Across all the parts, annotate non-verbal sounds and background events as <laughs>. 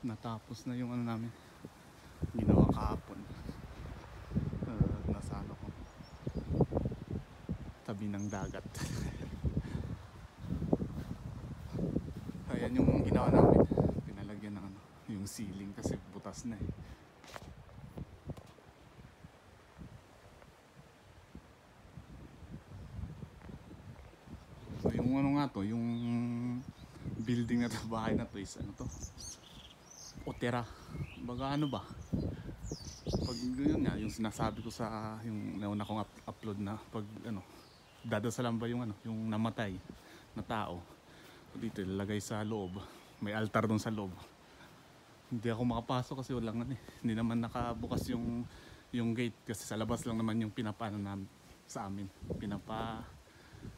natapos na yung ano namin ginawa kahapon. Uh, nasa ano ko tabi ng dagat. <laughs> Ayan yung ginawa namin. Pinalagyan ng ano yung ceiling kasi butas na eh. So yung ano nga to yung building na to bahay na to is ano to Otera. Baga ano ba? Pag yun nga, yung sinasabi ko sa yung nauna kong up- upload na pag ano, dadasalan ba yung ano, yung namatay na tao. Dito ilalagay sa loob. May altar doon sa loob. Hindi ako makapasok kasi walang ano eh. Hindi naman nakabukas yung yung gate kasi sa labas lang naman yung pinapano namin sa amin. Pinapa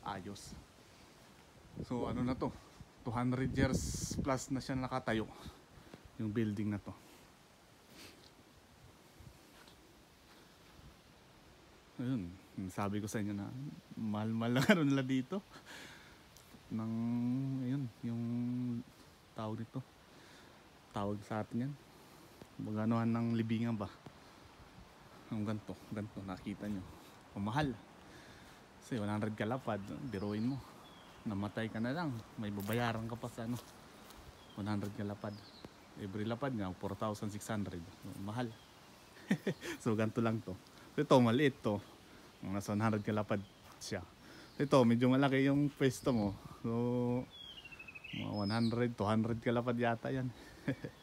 ayos. So ano na to? 200 years plus na siya nakatayo yung building na to. Ayun, sabi ko sa inyo na mahal-mahal na <laughs> ano nila dito. Nang, ayun, yung tawag nito. Tawag sa atin yan. Maganohan ng libingan ba? Ang ganto, ganto, nakita nyo. Pamahal. Kasi 100 kalapad, biruin mo. Namatay ka na lang. May babayaran ka pa sa ano. 100 kalapad. Every lapad nga, 4,600. Mahal. <laughs> so, ganito lang to. Ito, maliit to. Nasa 100 kalapad siya. Ito, medyo malaki yung pwesto mo. So, mga 100, 200 kalapad yata yan. <laughs>